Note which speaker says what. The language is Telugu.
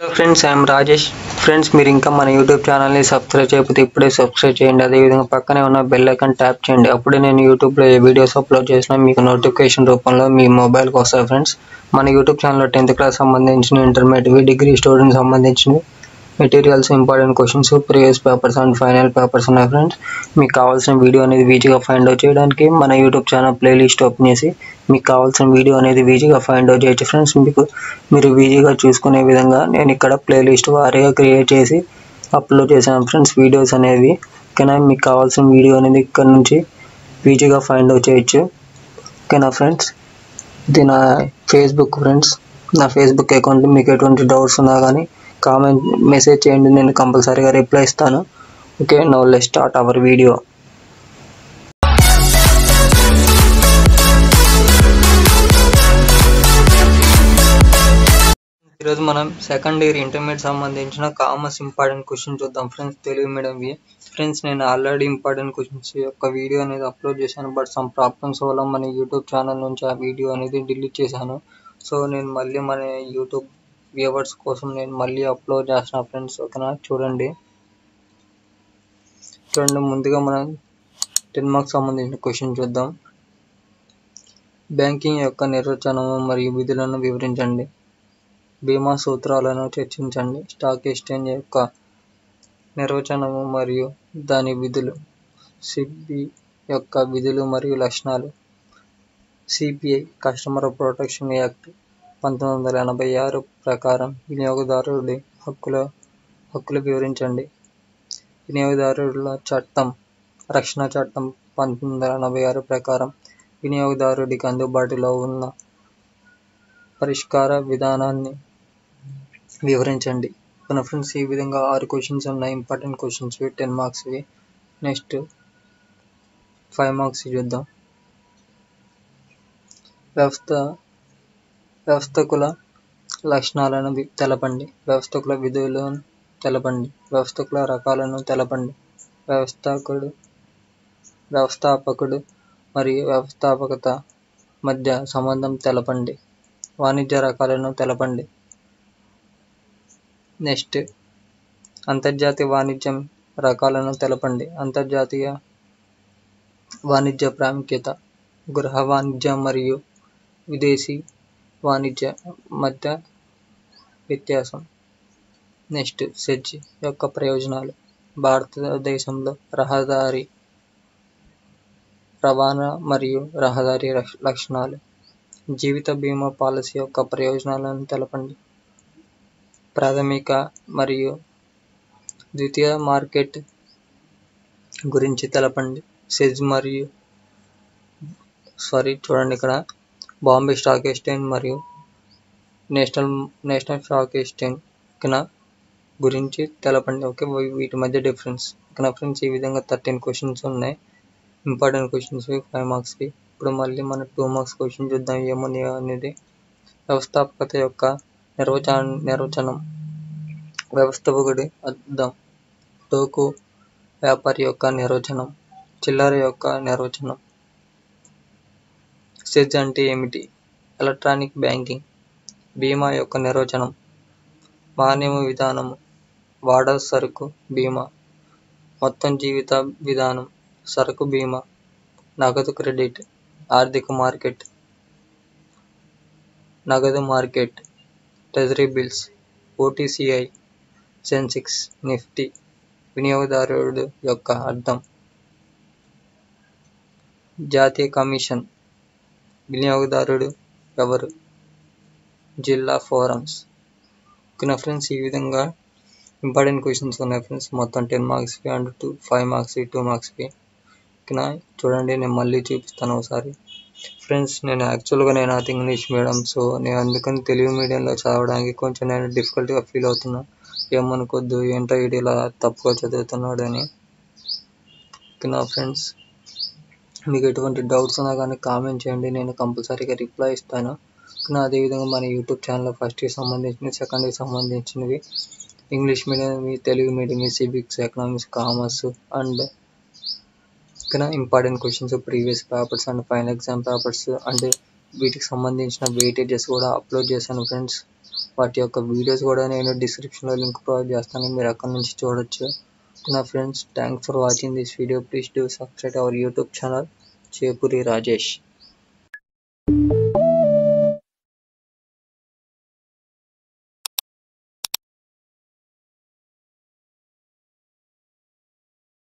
Speaker 1: Hello friends I'm Rajesh friends మీరు ఇంకా మన యూట్యూబ్ ఛానల్ని సబ్స్క్రైబ్ చేయకపోతే ఇప్పుడే సబ్స్క్రైబ్ చేయండి. అదేవిధంగా పక్కనే ఉన్న బెల్ ఐకాన్ ట్యాప్ చేయండి. అప్పుడే నేను యూట్యూబ్లో ఏ వీడియోస్ అప్లోడ్ చేసినా మీకు నోటిఫికేషన్ రూపంలో మీ మొబైల్కి వస్తాయి ఫ్రెండ్స్ మన యూట్యూబ్ ఛానల్లో టెన్త్ క్లాస్ సంబంధించిన ఇంటర్మీడియట్ డిగ్రీ స్టూడెంట్ సంబంధించినవి. Materials important questions previous papers and final papers ఉన్నాయి ఫ్రెండ్స్ మీకు కావాల్సిన వీడియో అనేది వీజీగా ఫైండ్ అవుట్ చేయడానికి మన యూట్యూబ్ ఛానల్ ప్లేలిస్ట్ ఓపెన్ చేసి మీకు కావాల్సిన వీడియో అనేది వీజీగా ఫైండ్ అవుట్ చేయొచ్చు ఫ్రెండ్స్ మీకు మీరు వీజీగా చూసుకునే విధంగా నేను ఇక్కడ ప్లేలిస్ట్ వారీగా క్రియేట్ చేసి అప్లోడ్ చేశాను ఫ్రెండ్స్ వీడియోస్ అనేవి ఓకేనా? మీకు కావాల్సిన వీడియో అనేది ఇక్కడ నుంచి వీజీగా ఫైండ్ అవుట్ చేయొచ్చు. ఓకేనా ఫ్రెండ్స్ ఇది నా ఫేస్బుక్ ఫ్రెండ్స్ నా ఫేస్బుక్ అకౌంట్ మీకు ఎటువంటి డౌట్స్ ఉన్నా కానీ కామెంట్ మెసేజ్ చేయండి నేను కంపల్సరీగా రిప్లై ఇస్తాను. Okay no let start our video ఈరోజు మనం సెకండ్ ఇయర్ ఇంటర్మీడియట్ సంబంధించిన కామర్స్ ఇంపార్టెంట్ క్వశ్చన్ చూద్దాం. ఫ్రెండ్స్ తెలుగు మీడియంవి ఫ్రెండ్స్ నేను ఆల్రెడీ ఇంపార్టెంట్ క్వశ్చన్స్ యొక్క వీడియో అనేది అప్లోడ్ చేశాను బట్ సమ్ ప్రాబ్లమ్స్ వల్ల మన యూట్యూబ్ ఛానల్ నుంచి ఆ వీడియో అనేది డిలీట్ చేశాను. సో నేను మళ్ళీ మన యూట్యూబ్ వ్యూవర్స్ కోసం నేను మళ్ళీ అప్లోడ్ చేస్తున్నా ఫ్రెండ్స్ ఓకేనా చూడండి. చూడండి ముందుగా మనం టెన్ మార్క్స్ సంబంధించిన క్వశ్చన్ చూద్దాం. బ్యాంకింగ్ యొక్క నిర్వచనము మరియు విధులను వివరించండి. బీమా సూత్రాలను చర్చించండి. స్టాక్ ఎక్స్చేంజ్ యొక్క నిర్వచనము మరియు దాని విధులు సిబి యొక్క విధులు మరియు లక్షణాలు. సిపిఐ కస్టమర్ ప్రొటెక్షన్ యాక్ట్ పంతొమ్మిది వందల ఎనభై ఆరు ప్రకారం వినియోగదారుడి హక్కుల హక్కులు వివరించండి. వినియోగదారుల చట్టం రక్షణ చట్టం పంతొమ్మిది వందల ఎనభై ఆరు ప్రకారం వినియోగదారుడికి అందుబాటులో ఉన్న పరిష్కార విధానాన్ని వివరించండి. మన ఫ్రెండ్స్ ఈ విధంగా ఆరు క్వశ్చన్స్ ఉన్నాయి. ఇంపార్టెంట్ క్వశ్చన్స్ టెన్ మార్క్స్వి నెక్స్ట్ ఫైవ్ మార్క్స్ చూద్దాం. వ్యవస్థ వ్యవస్థకుల లక్షణాలను తెలపండి. వ్యవస్థకుల విధులను తెలపండి. వ్యవస్థకుల రకాలను తెలపండి. వ్యవస్థాకుడు వ్యవస్థాపకుడు మరియు వ్యవస్థాపకత మధ్య సంబంధం తెలపండి. వాణిజ్య రకాలను తెలపండి. నెక్స్ట్ అంతర్జాతీయ వాణిజ్యం రకాలను తెలపండి. అంతర్జాతీయ వాణిజ్య ప్రాముఖ్యత గృహ వాణిజ్యం మరియు విదేశీ వాణిజ్య మధ్య వ్యత్యాసం. నెక్స్ట్ సెజ్ యొక్క ప్రయోజనాలు. భారతదేశంలో రహదారి రవాణా మరియు రహదారి లక్షణాలు. జీవిత బీమా పాలసీ యొక్క ప్రయోజనాలను తెలపండి. ప్రాథమిక మరియు ద్వితీయ మార్కెట్ గురించి తెలపండి. సెజ్ మరియు సారీ చూడండి ఇక్కడ. బాంబే స్టాక్ ఎక్స్చేంజ్ మరియు నేషనల్ నేషనల్ స్టాక్ ఎక్స్చేంజ్ ఓకేనా గురించి తెలపండి. ఓకే వీటి మధ్య డిఫరెన్స్. ఓకేనా ఫ్రెండ్స్? ఈ విధంగా థర్టీన్ క్వశ్చన్స్ ఉన్నాయి. ఇంపార్టెంట్ క్వశ్చన్స్ ఫైవ్ మార్క్స్వి ఇప్పుడు మళ్ళీ మనం టూ మార్క్స్ క్వశ్చన్ చూద్దాం ఏమని అనేది. వ్యవస్థాపకత యొక్క నిర్వచన నిర్వచనం. వ్యవస్థాపకుడి అర్థం. టోకు వ్యాపారి యొక్క నిర్వచనం. చిల్లర యొక్క నిర్వచనం. ఎక్స్చేంజ్ అంటే ఏమిటి? ఎలక్ట్రానిక్ బ్యాంకింగ్ బీమా యొక్క నిర్వచనం. మాన్యము విధానము వాడ సరుకు బీమా. మొత్తం జీవిత విధానం సరుకు బీమా. నగదు క్రెడిట్ ఆర్థిక మార్కెట్. నగదు market treasury bills OTCI Sensex Nifty వినియోగదారుడు యొక్క అర్థం. జాతీయ కమిషన్ వినియోగదారుడు ఎవరు? జిల్లా ఫోరమ్స్. ఓకేనా ఫ్రెండ్స్? ఈ విధంగా ఇంపార్టెంట్ క్వశ్చన్స్ ఉన్నాయి ఫ్రెండ్స్. మొత్తం టెన్ మార్క్స్కి అండ్ టూ ఫైవ్ మార్క్స్కి టూ మార్క్స్కి ఓకేనా? చూడండి నేను మళ్ళీ చూపిస్తాను ఒకసారి. ఫ్రెండ్స్ నేను యాక్చువల్గా నేను అది ఇంగ్లీష్ మీడియం సో నేను అందుకని తెలుగు మీడియంలో చదవడానికి కొంచెం నేను డిఫికల్ట్గా ఫీల్ అవుతున్నా. ఏమనుకోద్దు ఏంటో ఇది ఇలా తప్పుగా చదువుతున్నాడు అని. ఓకేనా ఫ్రెండ్స్? మీకు ఎటువంటి డౌట్స్ ఉన్నా కానీ కామెంట్ చేయండి. నేను కంపల్సరీగా రిప్లై ఇస్తాను. ఓకేనా అదేవిధంగా మన యూట్యూబ్ ఛానల్ ఫస్ట్ సంబంధించినవి సెకండ్ సంబంధించినవి English medium Telugu medium civics economics commerce and ఇక్కడ important questions previous papers and final exam papers and వీటికి సంబంధించిన వెయిటేజెస్ కూడా అప్లోడ్ చేశాను ఫ్రెండ్స్ వాటి యొక్క వీడియోస్ కూడా నేను డిస్క్రిప్షన్లో లింక్ ప్రొవైడ్ చేస్తాను. మీరు అక్కడ నుంచి చూడొచ్చు. నా friends thanks for watching this video please do subscribe our YouTube channel Chepuri Rajesh